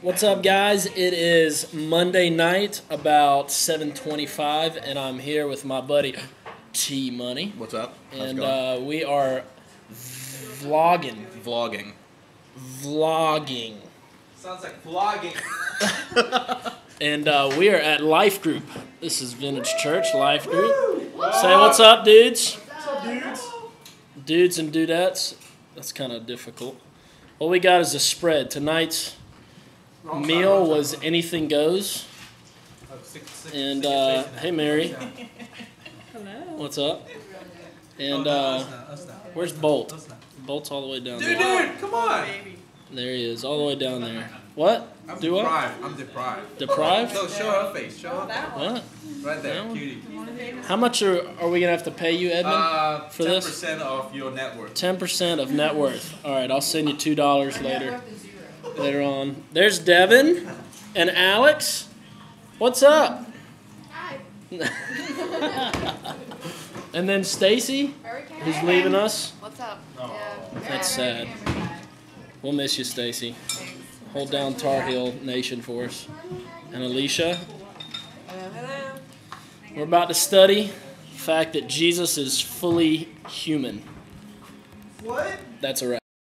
What's up, guys? It is Monday night, about 7:25, and I'm here with my buddy T Money, What's up? How's and uh, we are vlogging, Vlogging. vlogging, Sounds like vlogging. and uh, we are at Life Group. This is Vintage Church Life Group. Say what's up, dudes. What's up, dudes? Dudes and dudettes. That's kind of difficult. What we got is a spread. Tonight's Wrong meal wrong side. was anything goes. Oh, stick- stick- And uh, hey. Mary, Hello. what's up? Oh, And no, uh, us not, us not. where's Bolt? Us. Bolt's all the way down Dude, there. dude, come on. There he is, all the way down there. What? I'm Do what? deprived. I'm deprived. Deprived? No, show her face. Show her face. That one. What? Right there, That cutie. How much are, are we gonna have to pay you, Edmund? Uh, For ten this? percent of your net worth. Ten percent of net worth. All right, I'll send you two dollars later. Later on. There's Devin and Alex. What's up? Hi. and then Stacy, who's leaving us. What's up? Oh. Yeah. That's sad. We'll miss you, Stacy. Hold down Tar Heel Nation for us. And Alicia. Hello, hello. We're about to study the fact that Jesus is fully human. What? That's a wrap.